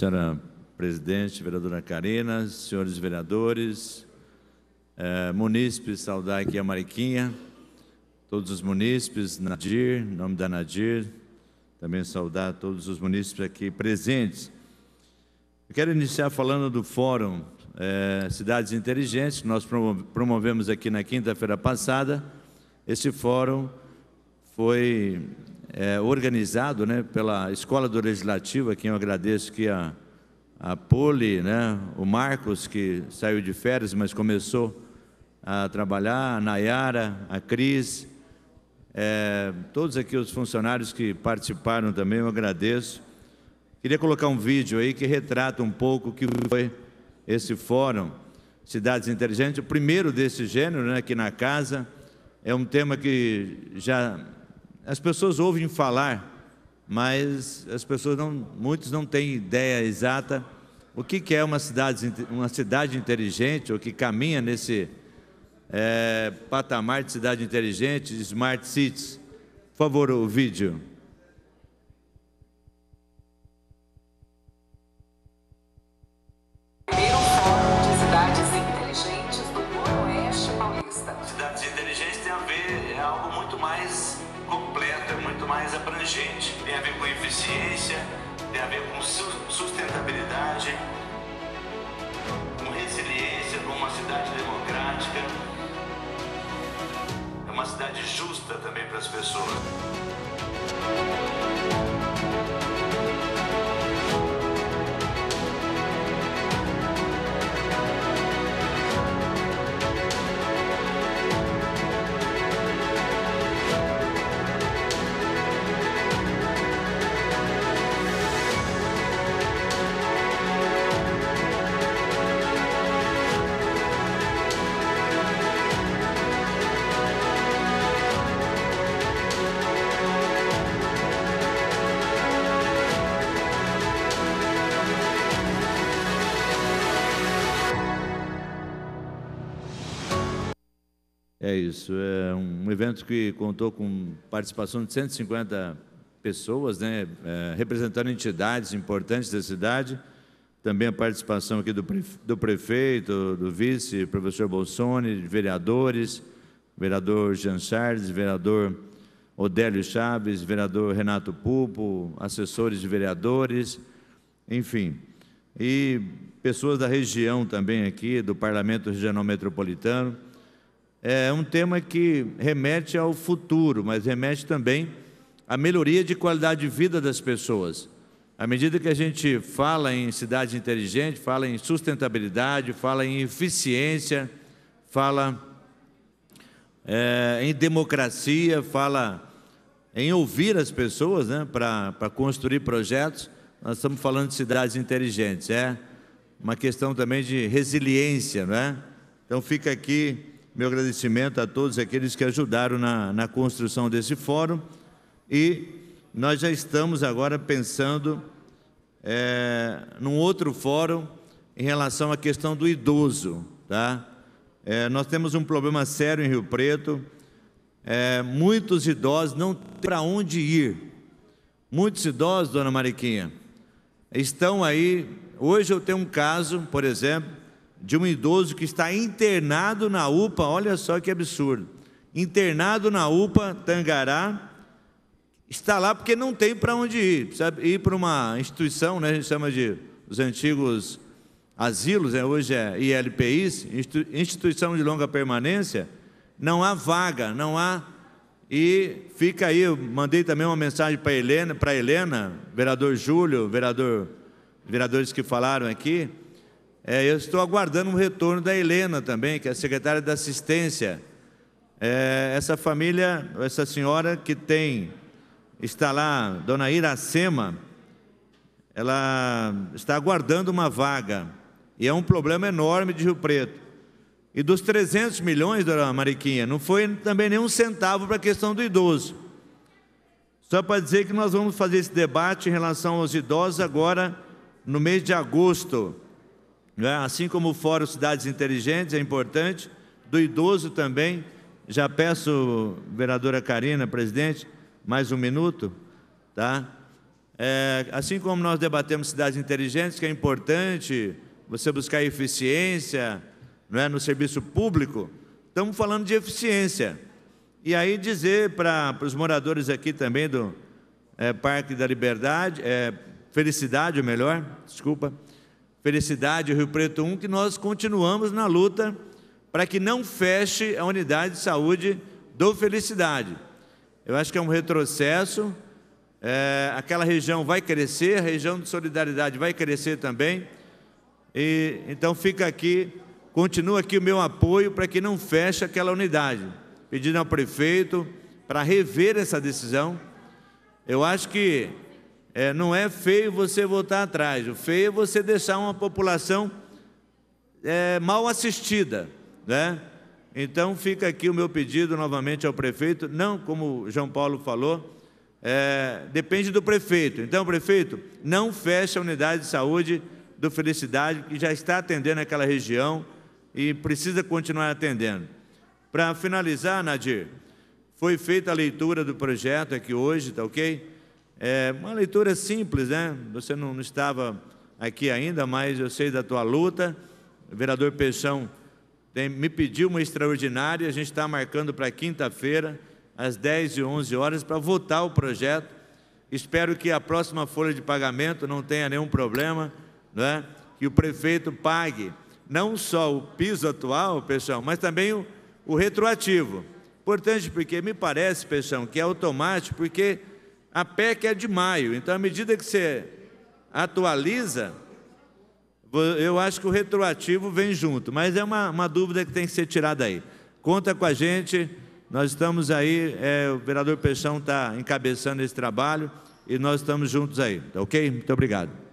senhora presidente, vereadora Karina, senhores vereadores, eh, munícipes, saudar aqui a Mariquinha, todos os munícipes, Nadir, em nome da Nadir, também saudar todos os munícipes aqui presentes. Eu quero iniciar falando do Fórum eh, Cidades Inteligentes, que nós promovemos aqui na quinta-feira passada. Esse fórum foi é, organizado né, pela Escola do Legislativo, a quem eu agradeço aqui a, a Poli, né, o Marcos, que saiu de férias, mas começou a trabalhar, a Nayara, a Cris, é, todos aqui os funcionários que participaram também, eu agradeço. Queria colocar um vídeo aí que retrata um pouco o que foi esse fórum Cidades Inteligentes, o primeiro desse gênero né, aqui na casa. É um tema que já as pessoas ouvem falar, mas as pessoas não, muitos não têm ideia exata o que, que é uma cidade, uma cidade inteligente ou que caminha nesse é, patamar de cidade inteligente, smart cities. Por favor, o vídeo. Tem a ver com eficiência, tem a ver com sustentabilidade, com resiliência, com uma cidade democrática. É uma cidade justa também para as pessoas. É isso, é um evento que contou com participação de 150 pessoas, né, é, representando entidades importantes da cidade, também a participação aqui do, do prefeito, do vice, professor Bolsoni, de vereadores, vereador Jean Charles, vereador Odélio Chaves, vereador Renato Pupo, assessores de vereadores, enfim, e pessoas da região também aqui, do Parlamento Regional Metropolitano, é um tema que remete ao futuro, mas remete também à melhoria de qualidade de vida das pessoas. À medida que a gente fala em cidade inteligente, fala em sustentabilidade, fala em eficiência, fala é, em democracia, fala em ouvir as pessoas né, para construir projetos, nós estamos falando de cidades inteligentes. É uma questão também de resiliência, não é? Então fica aqui meu agradecimento a todos aqueles que ajudaram na, na construção desse fórum e nós já estamos agora pensando é, num outro fórum em relação à questão do idoso. Tá? É, nós temos um problema sério em Rio Preto, é, muitos idosos não têm para onde ir. Muitos idosos, dona Mariquinha, estão aí. Hoje eu tenho um caso, por exemplo, de um idoso que está internado na UPA, olha só que absurdo. Internado na UPA Tangará, está lá porque não tem para onde ir. Precisa ir para uma instituição, né, a gente chama de os antigos asilos, né, hoje é ILPIs, Instituição de Longa Permanência, não há vaga, não há. E fica aí, eu mandei também uma mensagem para Helena, para Helena, vereador Júlio, vereador, vereadores que falaram aqui, é, eu estou aguardando um retorno da Helena também, que é a secretária da assistência. É, essa família, essa senhora que tem, está lá, dona Iracema, ela está aguardando uma vaga. E é um problema enorme de Rio Preto. E dos 300 milhões, dona Mariquinha, não foi também nem um centavo para a questão do idoso. Só para dizer que nós vamos fazer esse debate em relação aos idosos agora no mês de agosto. É? Assim como o Fórum Cidades Inteligentes é importante, do idoso também. Já peço, vereadora Karina, presidente, mais um minuto, tá? É, assim como nós debatemos cidades inteligentes, que é importante você buscar eficiência não é, no serviço público, estamos falando de eficiência. E aí dizer para os moradores aqui também do é, Parque da Liberdade, é, Felicidade, ou melhor, desculpa, Felicidade Rio Preto 1, que nós continuamos na luta para que não feche a unidade de saúde do Felicidade. Eu acho que é um retrocesso, é, aquela região vai crescer, a região de solidariedade vai crescer também, e então fica aqui, continua aqui o meu apoio para que não feche aquela unidade, pedindo ao prefeito para rever essa decisão. Eu acho que é, não é feio você voltar atrás, o feio é você deixar uma população é, mal assistida, né? Então fica aqui o meu pedido novamente ao prefeito, não como João Paulo falou, é, depende do prefeito. Então, prefeito, não feche a unidade de saúde do Felicidade, que já está atendendo aquela região e precisa continuar atendendo. Para finalizar, Nadir, foi feita a leitura do projeto aqui hoje, tá ok? É uma leitura simples, né? Você não, não estava aqui ainda, mas eu sei da tua luta. O vereador Peixão tem, me pediu uma extraordinária, a gente está marcando para quinta-feira, às 10 e 11 horas, para votar o projeto. Espero que a próxima folha de pagamento não tenha nenhum problema, né? que o prefeito pague não só o piso atual, Peixão, mas também o, o retroativo. Importante porque me parece, Peixão, que é automático, porque a PEC é de maio, então à medida que você atualiza, eu acho que o retroativo vem junto, mas é uma, uma dúvida que tem que ser tirada aí. Conta com a gente, nós estamos aí, é, o vereador Peixão está encabeçando esse trabalho e nós estamos juntos aí, ok? Muito obrigado.